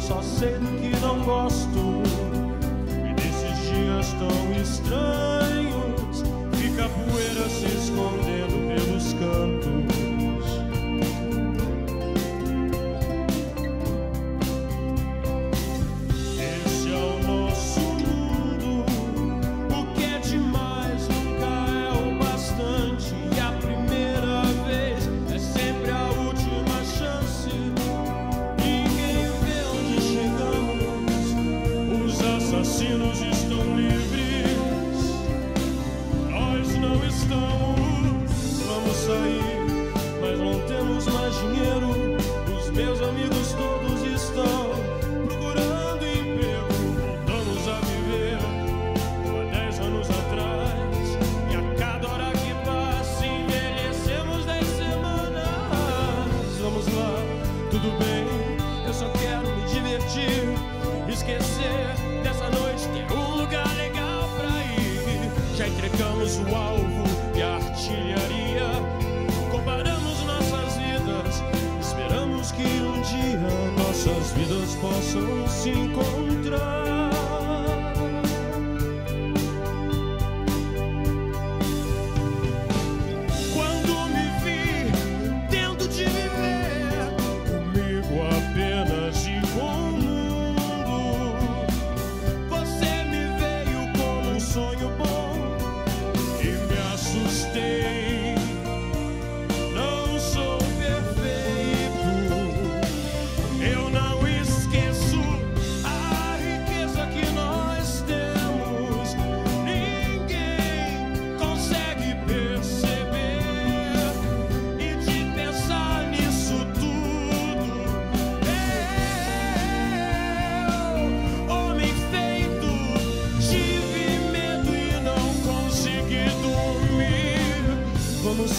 só sei que não gosto. vamos lá, tudo bem. Eu só quero me divertir, esquecer dessa noite. Ter um lugar legal pra ir. Já entregamos o alvo.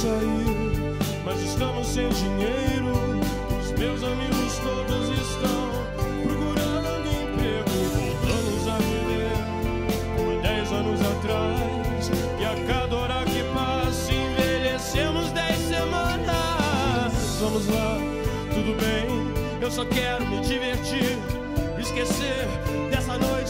sair, mas estamos sem dinheiro. Os meus amigos todos estão procurando emprego. Voltamos a viver como dez anos atrás. E a cada hora que passa, envelhecemos dez semanas. Vamos lá, tudo bem, eu só quero me divertir, esquecer dessa noite.